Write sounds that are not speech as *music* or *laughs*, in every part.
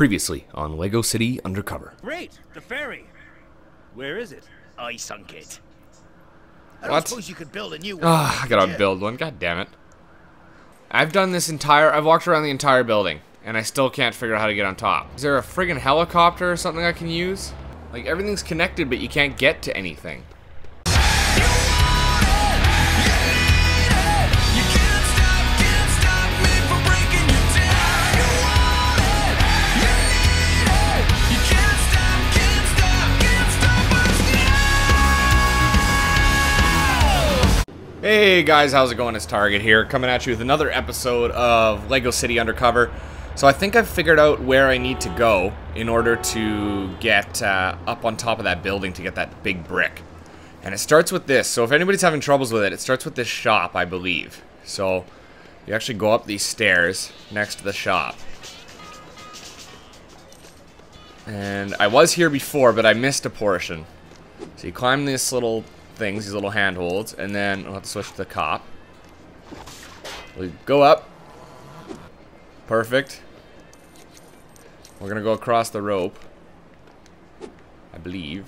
Previously on Lego City Undercover. Great, the ferry. Where is it? I sunk it. I What? suppose you could build a new one. Ah, I gotta could build one. God damn it. I've done this entire. I've walked around the entire building, and I still can't figure out how to get on top. Is there a friggin' helicopter or something I can use? Like everything's connected, but you can't get to anything. Hey guys, how's it going? It's Target here, coming at you with another episode of Lego City Undercover. So I think I've figured out where I need to go in order to get uh, up on top of that building to get that big brick. And it starts with this. So if anybody's having troubles with it, it starts with this shop, I believe. So you actually go up these stairs next to the shop. And I was here before, but I missed a portion. So you climb this little things, these little handholds, and then we'll have to switch to the cop. We go up. Perfect. We're gonna go across the rope. I believe.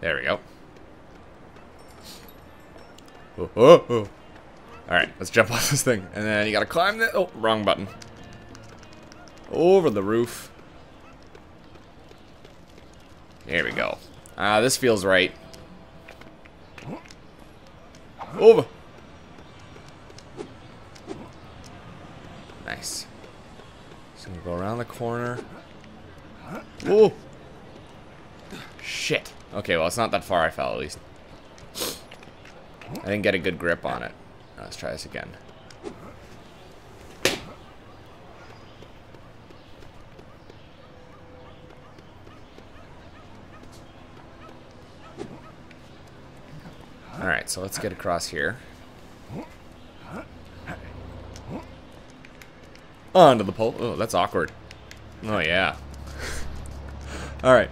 There we go. Oh, oh, oh. Alright, let's jump *laughs* off this thing. And then you gotta climb the- oh, wrong button. Over the roof. There we go. Ah, this feels right. Over. Nice. So we go around the corner. Whoa. Shit. Okay, well, it's not that far I fell, at least. I didn't get a good grip on it. Let's try this again. Alright, so let's get across here. Oh, onto the pole. Oh, that's awkward. Oh, yeah. *laughs* Alright.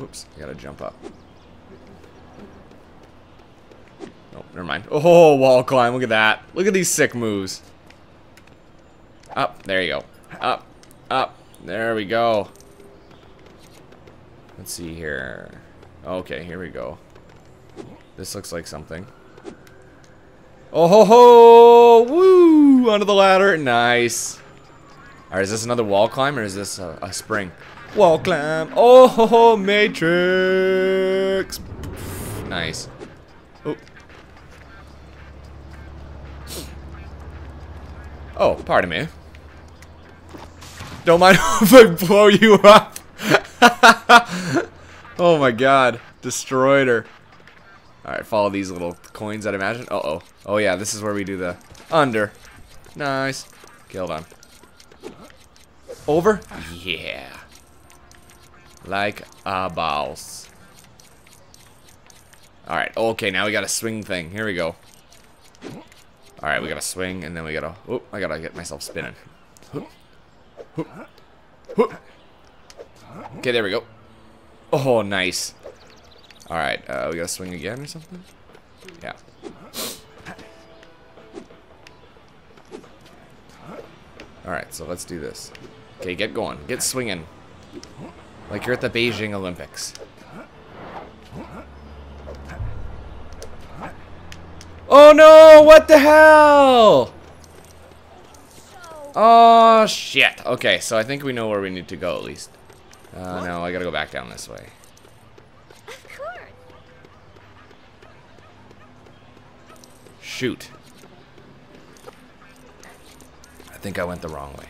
Oops, I gotta jump up. Oh, never mind. Oh, wall climb. Look at that. Look at these sick moves. Up. There you go. Up. Up. There we go. Let's see here. Okay, here we go. This looks like something. Oh ho ho! Woo! Under the ladder. Nice. Alright, is this another wall climb or is this a, a spring? Wall climb. Oh ho ho! Matrix! Nice. Oh. Oh, pardon me. Don't mind *laughs* if I blow you up. *laughs* oh my god. Destroyed her. Alright, follow these little coins, I'd imagine. Uh-oh. Oh, yeah, this is where we do the under. Nice. Okay, hold on. Over? Yeah. Like a boss. Alright, okay, now we got a swing thing. Here we go. Alright, we got a swing, and then we got to... Oh, I got to get myself spinning. Okay, there we go. Oh, nice. Alright, uh, we gotta swing again or something? Yeah. Alright, so let's do this. Okay, get going. Get swinging. Like you're at the Beijing Olympics. Oh no! What the hell? Oh shit. Okay, so I think we know where we need to go at least. Uh, no, I gotta go back down this way. Shoot. I think I went the wrong way.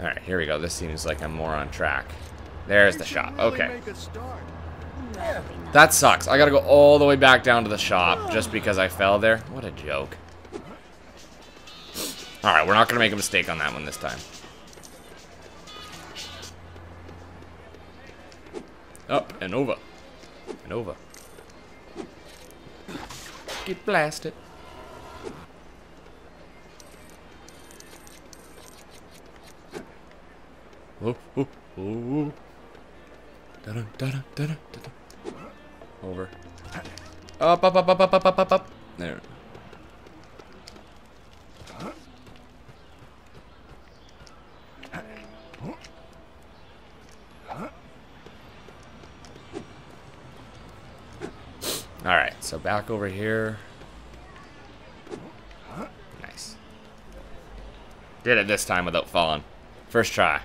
Alright, here we go. This seems like I'm more on track. There's the shop. Okay. That sucks. I gotta go all the way back down to the shop just because I fell there. What a joke. Alright, we're not gonna make a mistake on that one this time. Up and over. And over. Get blasted. Oh, oh, oh. Da-dun, da-dun, da-dun, da-dun. Over. Up, up, up, up, up, up, up, up, up. There. Alright, so back over here. Nice. Did it this time without falling. First try.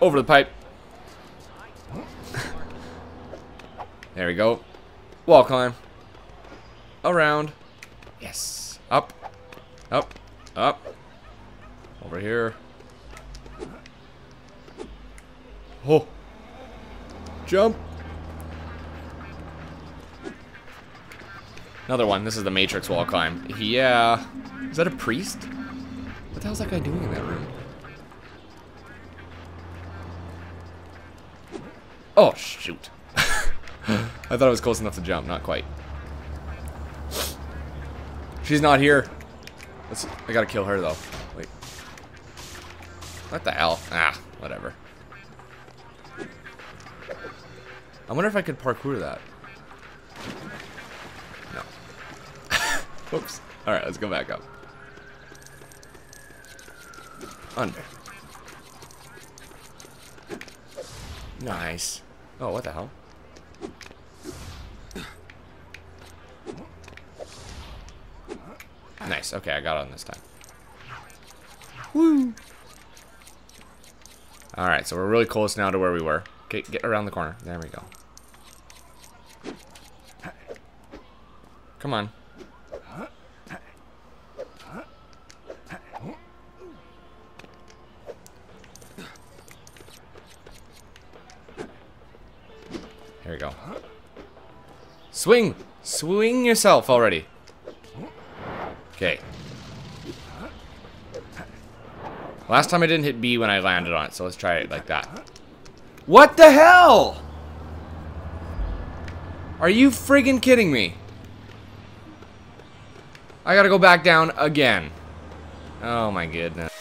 Over the pipe. *laughs* there we go. Wall climb. Around. Yes. Up. Up. Up. Over here. Oh. Jump. Another one. This is the Matrix wall climb. Yeah. Is that a priest? What the hell's that guy doing in that room? Oh, shoot. *laughs* I thought I was close enough to jump. Not quite. She's not here. Let's, I gotta kill her, though. Wait. What the hell? Ah, whatever. I wonder if I could parkour that. No. Whoops. Alright, let's go back up. Under. Nice. Oh, what the hell? Nice. Okay, I got on this time. Woo! Alright, so we're really close now to where we were. Okay, get around the corner. There we go. Come on. Here we go. Swing! Swing yourself already. Okay. Last time I didn't hit B when I landed on it, so let's try it like that. What the hell? Are you friggin' kidding me? I gotta go back down again. Oh my goodness.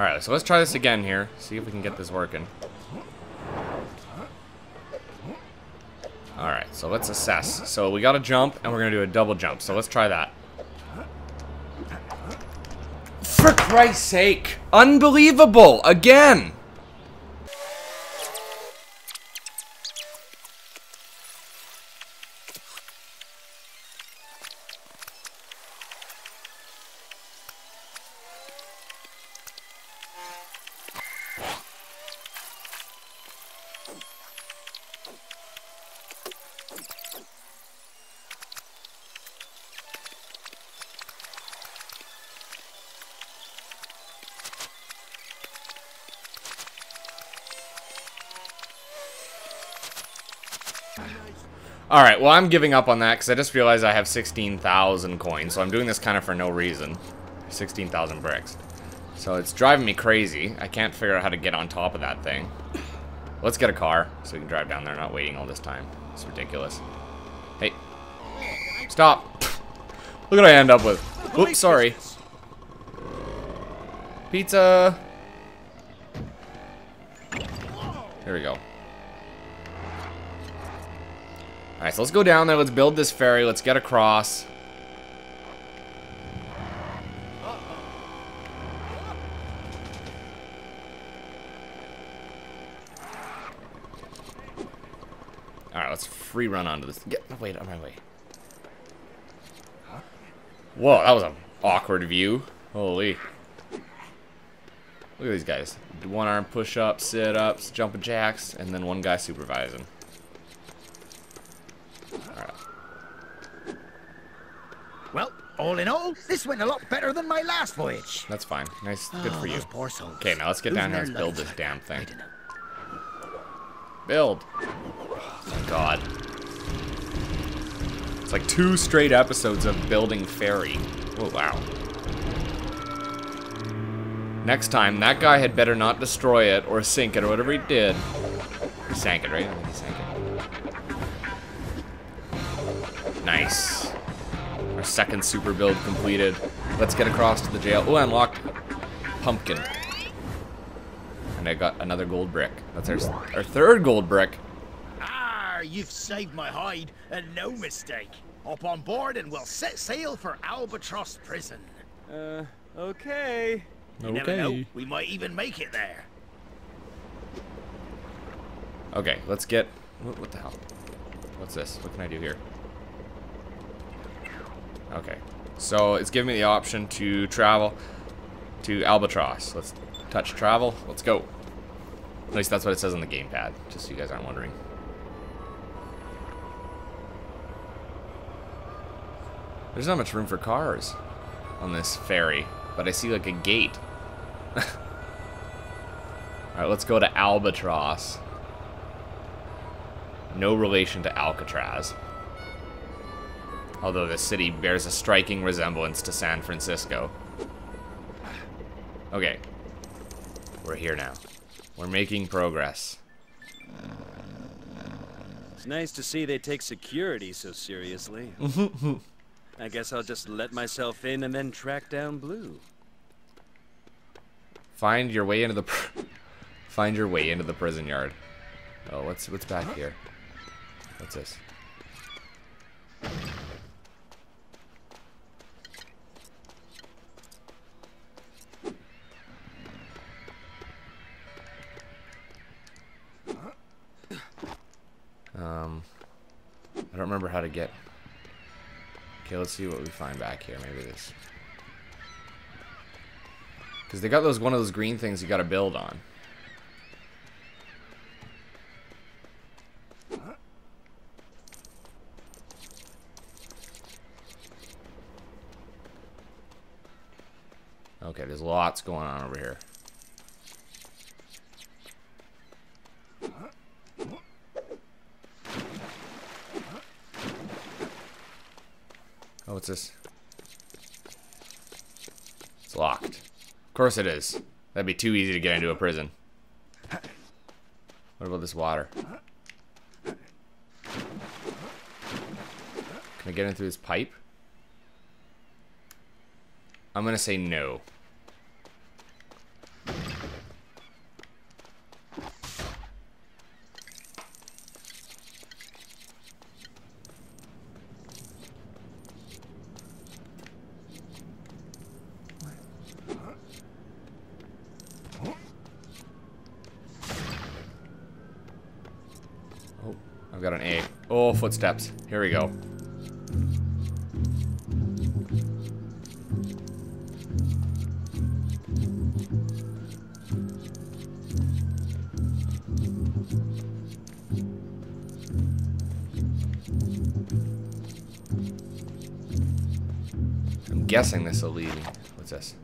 Alright, so let's try this again here. See if we can get this working. Alright, so let's assess. So we got to jump, and we're going to do a double jump. So let's try that. For Christ's sake! Unbelievable! Again! Alright, well I'm giving up on that because I just realized I have 16,000 coins, so I'm doing this kind of for no reason. 16,000 bricks. So it's driving me crazy. I can't figure out how to get on top of that thing. Let's get a car so we can drive down there, not waiting all this time. It's ridiculous. Hey. Stop. Look what I end up with. Oops, sorry. Pizza. There we go. Alright, so let's go down there. Let's build this ferry. Let's get across. Alright, let's free run onto this. Get, wait, on my way. Whoa, that was an awkward view. Holy. Look at these guys. One arm push-ups, sit-ups, jumping jacks, and then one guy supervising. Well, all in all, this went a lot better than my last voyage. That's fine. Nice. Good for Oh, you. poor souls. Okay, now let's get Losing down here and build this damn thing. that. I dunno. Build. Oh, thank God. It's like two straight episodes of building ferry. Oh, wow. Next time, that guy had better not destroy it or sink it or whatever he did. He sank it, right? I think he sank it. Nice. Our second super build completed. Let's get across to the jail. Oh, I unlocked pumpkin. And I got another gold brick. That's our, our third gold brick. Ah, you've saved my hide, and no mistake. Hop on board and we'll set sail for Albatross Prison. Uh, okay. You never know, we might even make it there. Okay, let's get... What, what the hell? What's this? What can I do here? Okay. So, it's giving me the option to travel to Albatross. Let's touch travel. Let's go. At least that's what it says on the gamepad, just so you guys aren't wondering. There's not much room for cars on this ferry, but I see like a gate. *laughs* Alright, let's go to Albatross. No relation to Alcatraz. Although the city bears a striking resemblance to San Francisco. Okay. We're here now. We're making progress. It's nice to see they take security so seriously. *laughs* I guess I'll just let myself in and then track down Blue. Find your way into the find your way into the prison yard. Oh, what's what's back here? What's this? Okay, let's see what we find back here. Maybe this. Because they got those one of those green things you got to build on. Okay, there's lots going on over here. Oh, what's this? It's locked. Of course it is. That'd be too easy to get into a prison. What about this water? Can I get in through this pipe? I'm gonna say no. Oh, I've got an A. Oh, footsteps. Here we go. I'm guessing this will lead. What's this?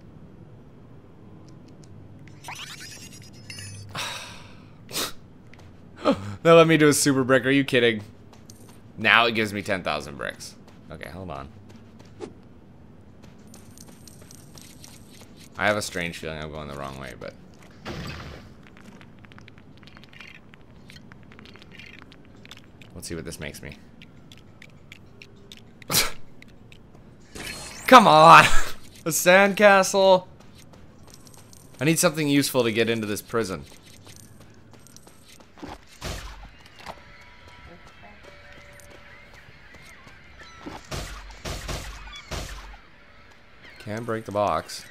That let me do a super brick. Are you kidding? Now it gives me 10,000 bricks. Okay, hold on. I have a strange feeling I'm going the wrong way, but... Let's see what this makes me. *laughs* Come on! *laughs* A sandcastle? I need something useful to get into this prison. Break the box.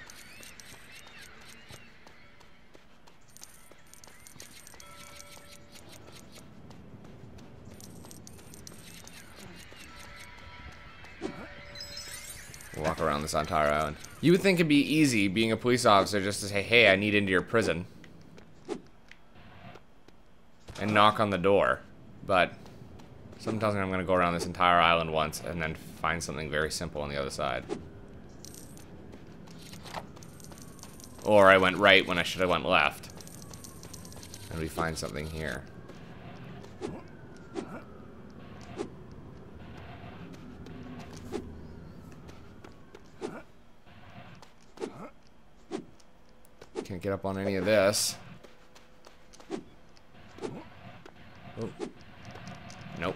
Walk around this entire island. You would think it'd be easy being a police officer just to say, hey, I need into your prison. And knock on the door. But sometimes I'm going to go around this entire island once and then find something very simple on the other side. Or I went right when I should have went left. And we find something here. Can't get up on any of this. Oh. Nope.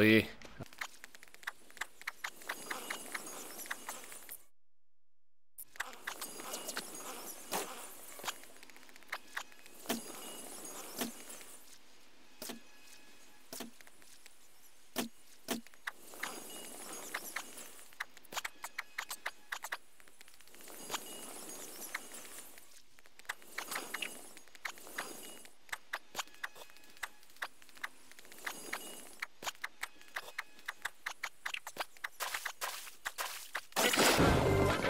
Holy.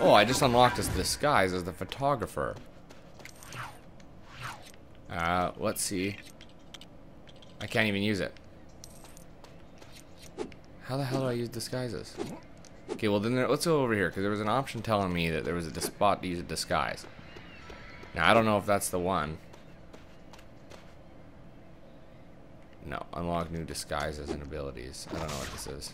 Oh, I just unlocked his disguise as the photographer. Uh, let's see. I can't even use it. How the hell do I use disguises? Okay, well then there, let's go over here because there was an option telling me that there was a spot to use a disguise. Now I don't know if that's the one. No, unlock new disguises and abilities. I don't know what this is.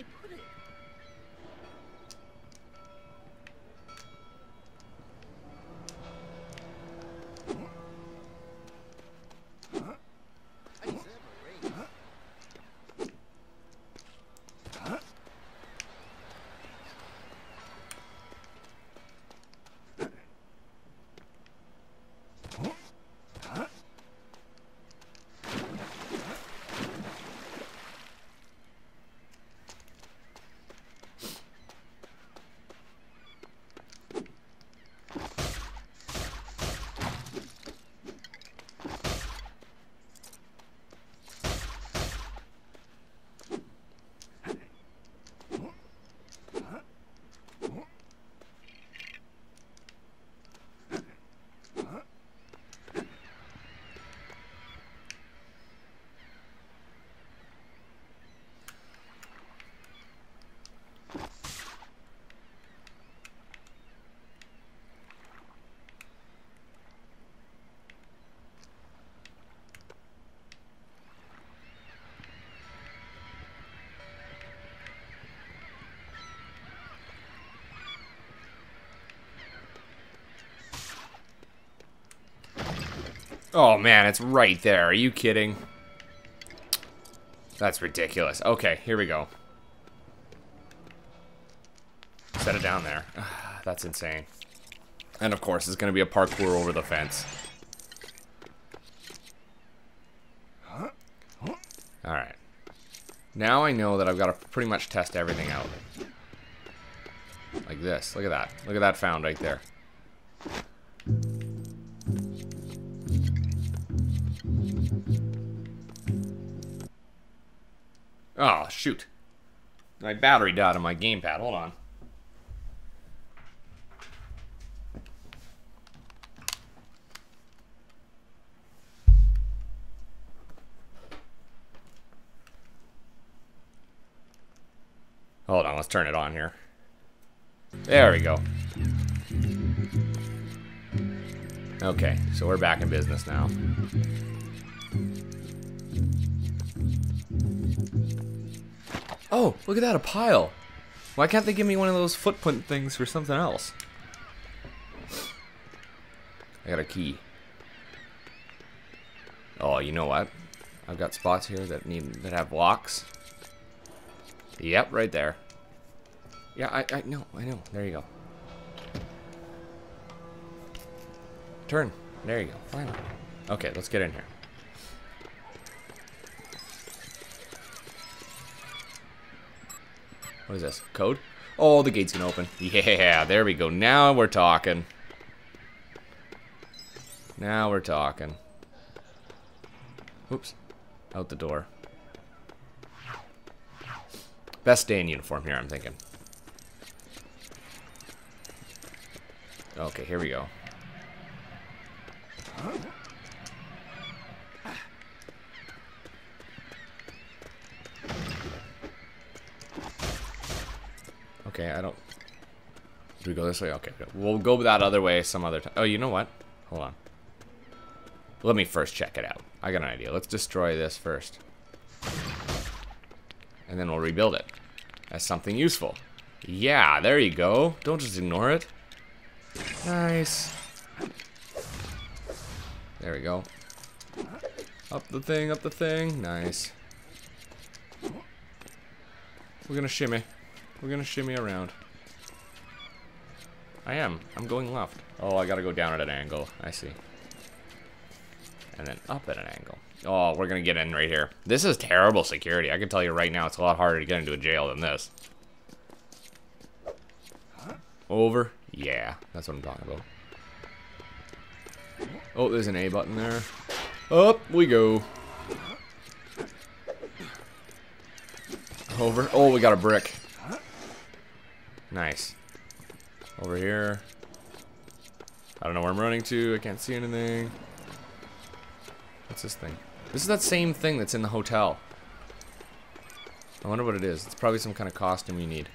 I put it? Oh man, it's right there. Are you kidding? That's ridiculous. Okay, here we go. Set it down there. *sighs* That's insane. And of course, it's going to be a parkour over the fence. Alright. Now I know that I've got to pretty much test everything out. Like this. Look at that. Look at that found right there. Oh, shoot. My battery died on my gamepad. Hold on. Hold on, let's turn it on here. There we go. Okay, so we're back in business now. Oh, look at that, a pile. Why can't they give me one of those footprint things for something else? I got a key. Oh, you know what? I've got spots here that need that have locks. Yep, right there. Yeah, I I know, I know. There you go. Turn. There you go. Finally. Okay, let's get in here. What is this? Code? Oh, the gate's gonna open. Yeah, there we go. Now we're talking. Now we're talking. Oops. Out the door. Best day in uniform here, I'm thinking. Okay, here we go. Okay, I don't... Do we go this way? Okay, we'll go that other way some other time. Oh, you know what? Hold on. Let me first check it out. I got an idea. Let's destroy this first. And then we'll rebuild it. As something useful. Yeah, there you go. Don't just ignore it. Nice. There we go. Up the thing, up the thing. Nice. We're gonna shimmy. We're gonna shimmy around. I am. I'm going left. Oh, I gotta go down at an angle. I see. And then up at an angle. Oh, we're gonna get in right here. This is terrible security. I can tell you right now, it's a lot harder to get into a jail than this. Over. Yeah, that's what I'm talking about. Oh, there's an A button there. Up we go. Over. Oh, we got a brick. Nice. Over here. I don't know where I'm running to. I can't see anything. What's this thing? This is that same thing that's in the hotel. I wonder what it is. It's probably some kind of costume you need.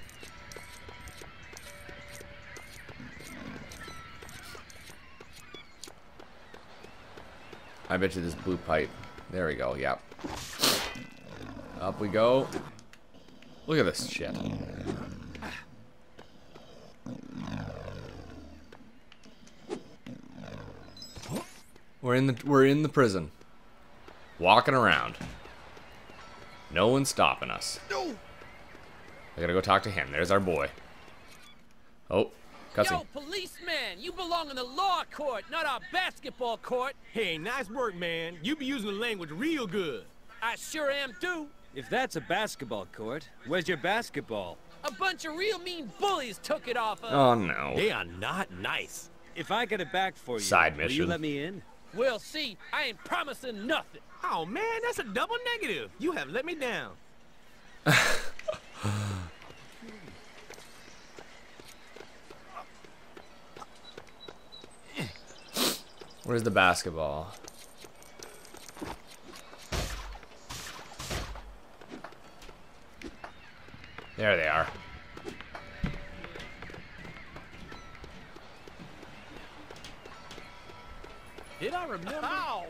I bet you this blue pipe. There we go, yep. Up we go. Look at this shit. We're in the we're in the prison. Walking around. No one's stopping us. No. I gotta go talk to him. There's our boy. Oh, cutscene. Yo, policeman, you belong in the law court, not our basketball court. Hey, nice work, man. You be using the language real good. I sure am too. If that's a basketball court, where's your basketball? A bunch of real mean bullies took it off of. Oh no. They are not nice. If I get it back for you, Side will mission. you let me in? We'll see. I ain't promising nothing. Oh, man, that's a double negative. You have let me down. Where's the basketball? There they are. Did I remember? Ow!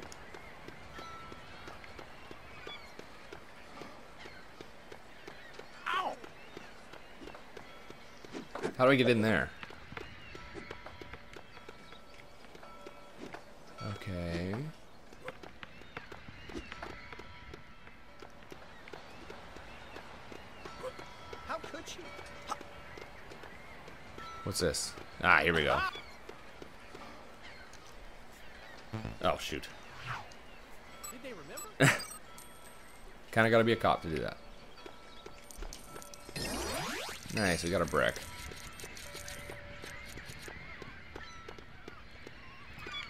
Ow! How do I get in there? Okay. How could you? What's this? Ah, here we go. Oh, shoot. Did they remember? *laughs* Kinda gotta be a cop to do that. Nice, we got a brick.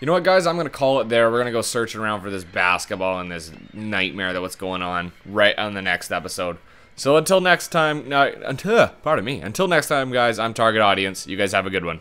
You know what, guys? I'm gonna call it there. We're gonna go searching around for this basketball and this nightmare that what's going on right on the next episode. So until next time, no, until pardon me. Until next time, guys. I'm target audience. You guys have a good one.